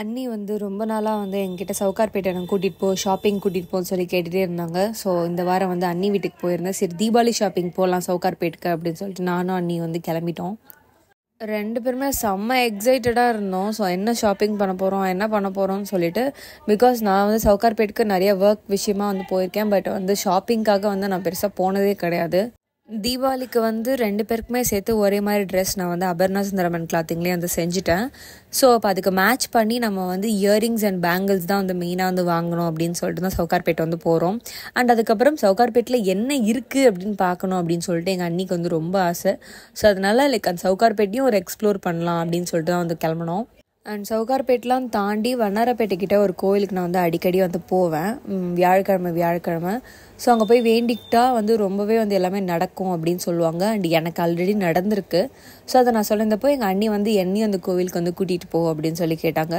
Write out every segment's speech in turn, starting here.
அண்ணி வந்து ரொம்ப நாளாக வந்து என்கிட்ட சவுகார்பேட்டை எனக்கு கூட்டிகிட்டு போ ஷாப்பிங் கூட்டிகிட்டு போன்னு சொல்லி கேட்டுகிட்டே இருந்தாங்க. ஸோ இந்த வாரம் வந்து அண்ணி வீட்டுக்கு போயிருந்தேன். சரி தீபாவளி ஷாப்பிங் போகலாம் சவுகார்பேட்டுக்கு அப்படின்னு சொல்லிட்டு நானும் அண்ணி வந்து கிளம்பிட்டோம். ரெண்டு பேருமே செம்ம எக்ஸைட்டடாக இருந்தோம். ஸோ என்ன ஷாப்பிங் பண்ண போகிறோம் என்ன பண்ண போகிறோம்னு சொல்லிட்டு பிகாஸ் நான் வந்து சவுகார்பேட்டுக்கு நிறைய ஒர்க் விஷயமா வந்து போயிருக்கேன். பட் வந்து ஷாப்பிங்காக வந்து நான் பெருசாக போனதே கிடையாது. தீபாவளிக்கு வந்து ரெண்டு பேருக்குமே சேர்த்து ஒரே மாதிரி ட்ரெஸ் நான் வந்து அபர்ணா சுந்தரமன் கிளாத்திங்லேயே வந்து செஞ்சுட்டேன். ஸோ அப்போ அதுக்கு மேட்ச் பண்ணி நம்ம வந்து இயரிங்ஸ் அண்ட் பேங்கிள்ஸ் தான் வந்து மெயினாக வந்து வாங்கணும் அப்படின்னு சொல்லிட்டு தான் சவுகார்பேட்டை வந்து போகிறோம் அண்ட் அதுக்கப்புறம் சவுகார்பேட்டில் என்ன இருக்குது அப்படின்னு பார்க்கணும் அப்படின்னு சொல்லிட்டு எங்கள் அன்னிக்கு வந்து ரொம்ப ஆசை. ஸோ அதனால லைக் அந்த சவுகார்பேட்டையும் ஒரு எக்ஸ்ப்ளோர் பண்ணலாம் அப்படின்னு சொல்லிட்டு தான் வந்து கிளம்பினோம். அண்ட் சவுகார்பேட்லாம் தாண்டி வண்ணாரப்பேட்டை கிட்டே ஒரு கோயிலுக்கு நான் வந்து அடிக்கடி வந்து போவேன். வியாழக்கிழமை வியாழக்கிழமை. ஸோ அங்கே போய் வேண்டிக்கிட்டால் வந்து ரொம்பவே வந்து எல்லாமே நடக்கும் அப்படின்னு சொல்லுவாங்க. அண்ட் எனக்கு ஆல்ரெடி நடந்திருக்கு. ஸோ அதை நான் சொல்லியிருந்தப்போ எங்கள் அண்ணி வந்து என்னையும் அந்த கோவிலுக்கு வந்து கூட்டிகிட்டு போ அப்படின்னு சொல்லி கேட்டாங்க.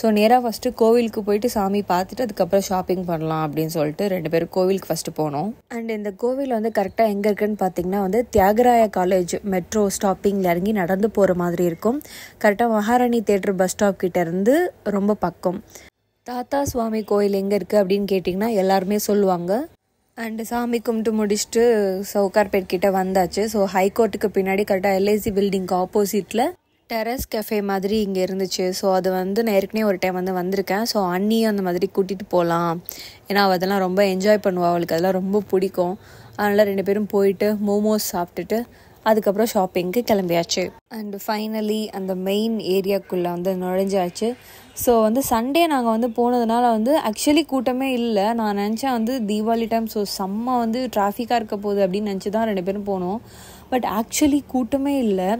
ஸோ நேராக ஃபஸ்ட்டு கோவிலுக்கு போயிட்டு சாமி பார்த்துட்டு அதுக்கப்புறம் ஷாப்பிங் பண்ணலாம் அப்படின்னு சொல்லிட்டு ரெண்டு பேரும் கோவிலுக்கு ஃபஸ்ட்டு போனோம். அண்ட் இந்த கோவில் வந்து கரெக்டாக எங்கே இருக்குன்னு பார்த்தீங்கன்னா வந்து தியாகராய காலேஜ் மெட்ரோ ஸ்டாப்பிங்கில் இறங்கி நடந்து போகிற மாதிரி இருக்கும். கரெக்டாக மகாராணி தேட்டர் பஸ் ஸ்டாப் கிட்டேருந்து ரொம்ப பக்கம். தாத்தா சுவாமி கோயில் எங்கே இருக்குது அப்படின்னு கேட்டிங்கன்னா எல்லாருமே சொல்லுவாங்க. அண்டு சாமி கும்பிட்டு முடிச்சுட்டு சவுகார்பேட் கிட்ட வந்தாச்சு. ஸோ ஹைகோர்ட்டுக்கு பின்னாடி கரெக்டாக எல்ஐசி பில்டிங்க்கு ஆப்போசிட்டில் டெரஸ் கஃபே மாதிரி இங்கே இருந்துச்சு. ஸோ அது வந்து நான் ஏற்கனவே ஒரு டைம் வந்து வந்திருக்கேன். ஸோ அண்ணியும் அந்த மாதிரி கூட்டிகிட்டு போகலாம் ஏன்னா அவள் அதெல்லாம் ரொம்ப என்ஜாய் பண்ணுவாள் அவளுக்கு அதெல்லாம் ரொம்ப பிடிக்கும். அதனால் ரெண்டு பேரும் போயிட்டு மோமோஸ் சாப்பிட்டுட்டு அதுக்கப்புறம் ஷாப்பிங்க்கு கிளம்பியாச்சு. அண்ட் ஃபைனலி அந்த மெயின் ஏரியாக்குள்ளே வந்து நுழைஞ்சாச்சு. ஸோ வந்து சண்டே நாங்கள் வந்து போனதுனால வந்து ஆக்சுவலி கூட்டமே இல்லை. நான் நினச்சேன் வந்து தீபாவளி டைம் ஸோ செம்ம வந்து டிராஃபிக்காக இருக்க போகுது அப்படின்னு நினச்சி தான் ரெண்டு பேரும் போனோம். பட் ஆக்சுவலி கூட்டமே இல்லை.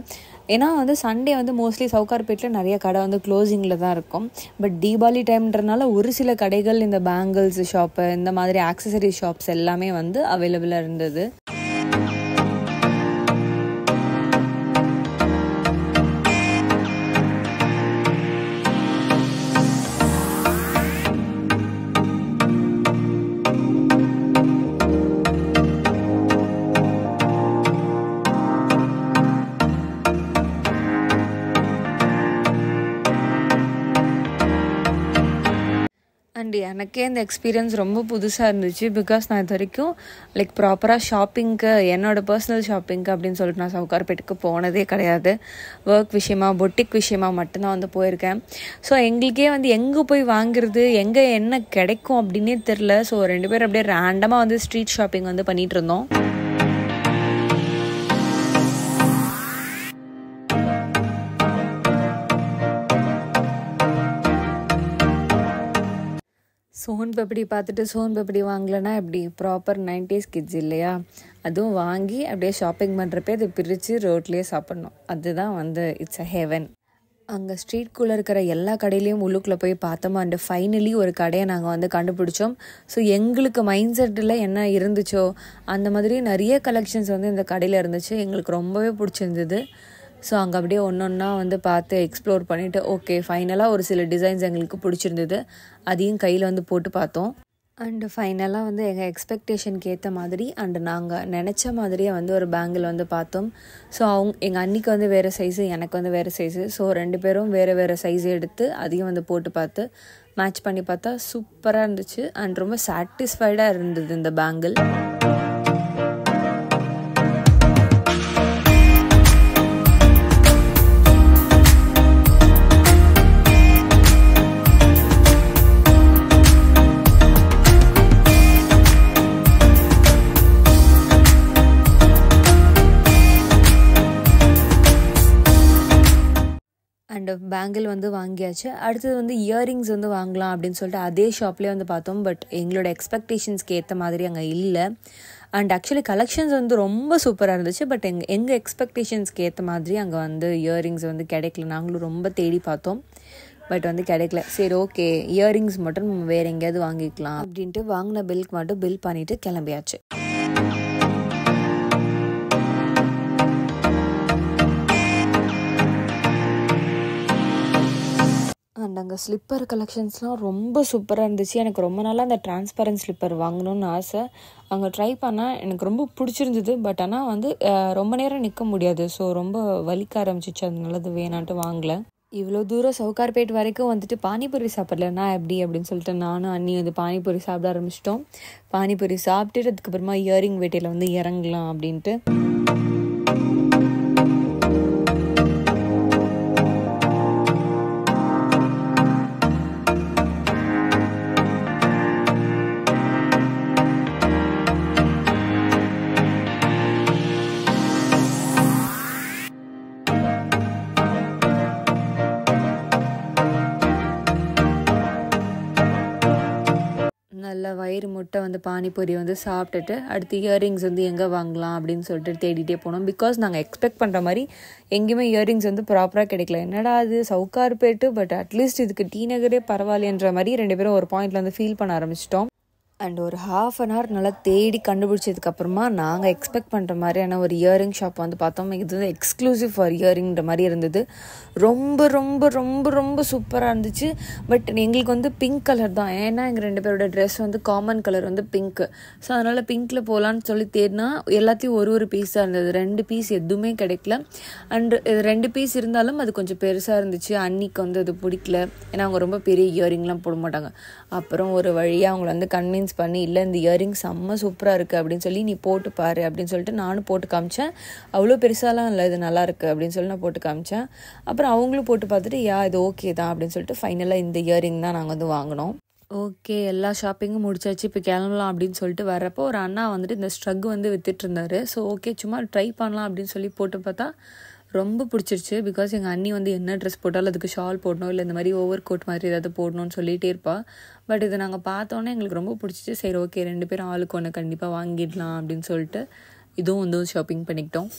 ஏன்னா வந்து சண்டே வந்து மோஸ்ட்லி சவுகார்பேட்டில் நிறைய கடை வந்து க்ளோசிங்கில் தான் இருக்கும். பட் தீபாவளி டைம்ன்றனால ஒரு சில கடைகள் இந்த பேங்கிள்ஸ் ஷாப்பு இந்த மாதிரி ஆக்சசரி ஷாப்ஸ் எல்லாமே வந்து அவைலபிளாக இருந்தது. அண்ட் எனக்கே இந்த எக்ஸ்பீரியன்ஸ் ரொம்ப புதுசாக இருந்துச்சு. பிகாஸ் நான் இது வரைக்கும் லைக் ப்ராப்பராக ஷாப்பிங்க்கு என்னோட பர்சனல் ஷாப்பிங்க்கு அப்படின்னு சொல்லிட்டு நான் சவுகார்பேட்டுக்கு போனதே கிடையாது. ஒர்க் விஷயமா பொட்டிக் விஷயமா மட்டும்தான் வந்து போயிருக்கேன். ஸோ எங்களுக்கே வந்து எங்கே போய் வாங்குறது எங்கே என்ன கிடைக்கும் அப்படின்னே தெரில ஸோ ரெண்டு பேரும் அப்படியே ரேண்டமாக வந்து ஸ்ட்ரீட் ஷாப்பிங் வந்து பண்ணிகிட்டு இருந்தோம். சோன் பப்படி பார்த்துட்டு சோன் பப்படி வாங்கலைன்னா எப்படி? ப்ராப்பர் நைன்டிஸ் கிட்ஸ் இல்லையா? அதுவும் வாங்கி அப்படியே ஷாப்பிங் பண்ணுறப்பே அதை பிரித்து ரோட்லேயே சாப்பிட்ணும். அதுதான் வந்து இட்ஸ் அ ஹெவன் அங்கே ஸ்ட்ரீட்குள்ளே இருக்கிற எல்லா கடையிலையும் உள்ளுக்குள்ளே போய் பார்த்தோமா? அண்டு ஃபைனலி ஒரு கடையை நாங்கள் வந்து கண்டுபிடிச்சோம். ஸோ எங்களுக்கு மைண்ட் செட்டில் என்ன இருந்துச்சோ அந்த மாதிரி நிறைய கலெக்ஷன்ஸ் வந்து இந்த கடையில் இருந்துச்சு. எங்களுக்கு ரொம்பவே பிடிச்சிருந்தது. ஸோ அங்கே அப்படியே ஒன்று ஒன்றா வந்து பார்த்து எக்ஸ்ப்ளோர் பண்ணிவிட்டு ஓகே ஃபைனலாக ஒரு சில டிசைன்ஸ் எங்களுக்கு பிடிச்சிருந்தது. அதையும் கையில் வந்து போட்டு பார்த்தோம். அண்டு ஃபைனலாக வந்து எங்கள் எக்ஸ்பெக்டேஷனுக்கு ஏற்ற மாதிரி அண்டு நாங்கள் நினச்ச மாதிரியே வந்து ஒரு பேங்கிள் வந்து பார்த்தோம். ஸோ அவங்க எங்கள் அன்னிக்கு வந்து வேறு சைஸு எனக்கு வந்து வேறு சைஸு ஸோ ரெண்டு பேரும் வேறு வேறு சைஸ் எடுத்து அதையும் வந்து போட்டு பார்த்து மேட்ச் பண்ணி பார்த்தா சூப்பராக இருந்துச்சு. அண்ட் ரொம்ப சாட்டிஸ்ஃபைடாக இருந்தது இந்த பேங்கிள் அண்ட் பேங்கிள் வந்து வாங்கியாச்சு. அடுத்தது வந்து இயரிங்ஸ் வந்து வாங்கலாம் அப்படின்னு சொல்லிட்டு அதே ஷாப்லேயே வந்து பார்த்தோம். பட் எங்களோட எக்ஸ்பெக்டேஷன்ஸ்க்கு ஏற்ற மாதிரி அங்கே இல்லை. அண்ட் ஆக்சுவலி கலெக்ஷன்ஸ் வந்து ரொம்ப சூப்பராக இருந்துச்சு. பட் எங்கள் எங்கள் எக்ஸ்பெக்டேஷன்ஸ்க்கு ஏற்ற மாதிரி அங்கே வந்து இயரிங்ஸ் வந்து கிடைக்கல. நாங்களும் ரொம்ப தேடி பார்த்தோம். பட் வந்து கிடைக்கல. சரி ஓகே இயரிங்ஸ் மட்டும் நம்ம வேறு எங்கேயாவது வாங்கிக்கலாம். அப்படின்ட்டு வாங்கின பில்க்கு மட்டும் பில் பண்ணிவிட்டு கிளம்பியாச்சு. அண்ட் அங்கே ஸ்லிப்பர் கலெக்ஷன்ஸ்லாம் ரொம்ப சூப்பராக இருந்துச்சு. எனக்கு ரொம்ப நாளாக அந்த டிரான்ஸ்பரண்ட் ஸ்லிப்பர் வாங்கணும்னு ஆசை. அங்கே ட்ரை பண்ணால் எனக்கு ரொம்ப பிடிச்சிருந்தது. பட் ஆனால் வந்து ரொம்ப நேரம் நிற்க முடியாது. ஸோ ரொம்ப வலிக்க ஆரம்பிச்சிச்சு. அதனால அது வேணான்ட்டு வாங்கலை. இவ்வளோ தூரம் சவுகார்பேட் வரைக்கும் வந்துட்டு பானிபூரி சாப்பிட்லன்னா எப்படி அப்படின்னு சொல்லிட்டு நானும் அண்ணி வந்து பானிபூரி சாப்பிட ஆரம்பிச்சிட்டோம். பானிபூரி சாப்பிட்டுட்டு அதுக்கப்புறமா இயரிங் வேட்டையில் வந்து இறங்கலாம் அப்படின்ட்டு. நல்லா வயிறு முட்டை வந்து பானிபூரி வந்து சாப்பிட்டுட்டு அடுத்து இயரிங்ஸ் வந்து எங்கே வாங்கலாம் அப்படின்னு சொல்லிட்டு தேடிட்டே போனோம். பிகாஸ் நாங்கள் எக்ஸ்பெக்ட் பண்ணுற மாதிரி எங்கேயுமே இயரிங்ஸ் வந்து ப்ராப்பராக கிடைக்கல. என்னடா அது சவுக்கார்பேட்டு பட் அட்லீஸ்ட் இதுக்கு டி நகரே பரவாயில்லன்ற மாதிரி ரெண்டு பேரும் ஒரு பாயிண்ட்ல வந்து ஃபீல் பண்ண ஆரம்பிச்சிட்டோம். அண்ட் ஒரு ஹாஃப் அன் ஹவர் நல்லா தேடி கண்டுபிடிச்சதுக்கப்புறமா நாங்கள் எக்ஸ்பெக்ட் பண்ணுற மாதிரியான ஒரு இயரிங் ஷாப் வந்து பார்த்தோம். இது வந்து எக்ஸ்க்ளூசிவ் ஃபார் இயரிங்கிற மாதிரி இருந்தது. ரொம்ப ரொம்ப ரொம்ப ரொம்ப சூப்பராக இருந்துச்சு. பட் எங்களுக்கு வந்து பிங்க் கலர் தான். ஏன்னா எங்கள் ரெண்டு பேரோட ட்ரெஸ் வந்து காமன் கலர் வந்து பிங்க்கு ஸோ அதனால் பிங்க்கில் போகலான்னு சொல்லி தேடினா எல்லாத்தையும் ஒரு ஒரு பீஸாக இருந்தது. ரெண்டு பீஸ் எதுவுமே கிடைக்கல. அண்டு ரெண்டு பீஸ் இருந்தாலும் அது கொஞ்சம் பெருசாக இருந்துச்சு. அன்னிக்கு வந்து அது பிடிக்கல. ஏன்னா அவங்க ரொம்ப பெரிய இயரிங்லாம் போட மாட்டாங்க. அப்புறம் ஒரு வழியாக அவங்கள வந்து கன்வின்ஸ் பண்ணி இல்லை இந்த இயரிங் செம்ம சூப்பராக இருக்குது அப்படின்னு சொல்லி நீ போட்டு பாரு அப்படின்னு சொல்லிட்டு நானும் போட்டு காமிச்சேன். அவ்வளோ பெருசாலாம் இல்லை இது நல்லா இருக்குது அப்படின்னு சொல்லி நான் போட்டு காமிச்சேன். அப்புறம் அவங்களும் போட்டு பார்த்துட்டு யா இது ஓகே தான் அப்படின்னு சொல்லிட்டு ஃபைனலாக இந்த இயரிங் தான் நாங்கள் வந்து வாங்கினோம். ஓகே எல்லா ஷாப்பிங்கும் முடிச்சாச்சு. இப்போ கிளம்பலாம் அப்படின்னு சொல்லிட்டு வரப்போ ஒரு அண்ணா வந்துட்டு இந்த ஸ்ட்ரக் வந்து வித்துட்டு இருந்தாரு. ஸோ ஓகே சும்மா ட்ரை பண்ணலாம் அப்படின்னு சொல்லி போட்டு பார்த்தா ரொம்ப பிடிச்சிருச்சு. பிகாஸ் எங்கள் அண்ணி வந்து என்ன ட்ரெஸ் போட்டாலும் அதுக்கு ஷால் போடணும் இல்லை இந்த மாதிரி ஓவர் கோட் மாதிரி ஏதாவது போடணும்னு சொல்லிகிட்டே இருப்பா. பட் இது நாங்கள் பார்த்தோன்னே எங்களுக்கு ரொம்ப பிடிச்சிச்சு. சரி ஓகே ரெண்டு பேரும் ஆளுக்கு ஒன்று கண்டிப்பாக வாங்கிடலாம் அப்படின்னு சொல்லிட்டு இதுவும் வந்து ஷாப்பிங் பண்ணிக்கிட்டோம்.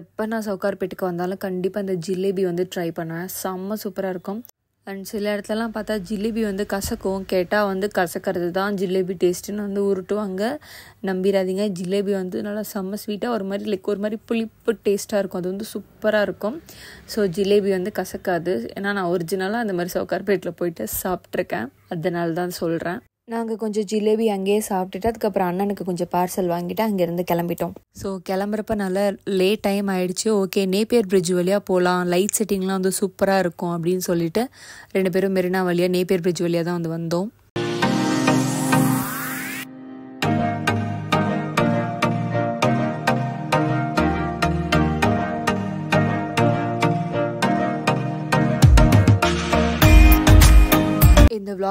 எப்போ நான் சவுகார்பேட்டுக்கு வந்தாலும் கண்டிப்பாக இந்த ஜிலேபி வந்து ட்ரை பண்ணுவேன். செம்ம சூப்பராக இருக்கும். அண்ட் சில இடத்துலலாம் பார்த்தா ஜிலேபி வந்து கசக்கும். கேட்டால் வந்து கசக்கிறது தான் ஜிலேபி டேஸ்ட்டுன்னு வந்து உருட்டுவாங்க. நம்பிடாதீங்க ஜிலேபி வந்து நல்லா செம்ம ஸ்வீட்டாக ஒரு மாதிரி லைக் ஒரு மாதிரி புளிப்பு டேஸ்ட்டாக இருக்கும். அது வந்து சூப்பராக இருக்கும். ஸோ ஜிலேபி வந்து கசக்காது. ஏன்னா நான் ஒரிஜினலாக அந்த மாதிரி சவுகார்பேட்டில் போயிட்டு சாப்பிட்ருக்கேன் அதனால தான் சொல்கிறேன் நாங்கள் கொஞ்சம் ஜிலேபி அங்கேயே சாப்பிட்டுட்டு அதுக்கப்புறம் அண்ணனுக்கு கொஞ்சம் பார்சல் வாங்கிட்டு அங்கேருந்து கிளம்பிட்டோம். ஸோ கிளம்புறப்ப நல்லா லேட் டைம் ஆயிடுச்சு. ஓகே நேப்பியர் பிரிட்ஜ் வழியாக போகலாம் லைட் செட்டிங்லாம் வந்து சூப்பராக இருக்கும் அப்படின்னு சொல்லிட்டு ரெண்டு பேரும் மெரினா வழியாக நேப்பியர் பிரிட்ஜ் வழியாக தான் வந்து வந்தோம்.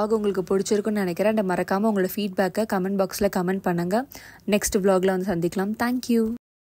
இந்த உங்களுக்கு பிடிச்சிருக்குன்னு நினைக்கிறேன். அண்ட் மறக்காமல் உங்களோட ஃபீட்பேக்கை கமெண்ட் பாக்ஸில் கமெண்ட் பண்ணுங்கள் நெக்ஸ்ட் vlogல வந்து சந்திக்கலாம். தேங்க்யூ